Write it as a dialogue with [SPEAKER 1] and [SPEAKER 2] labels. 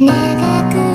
[SPEAKER 1] 長く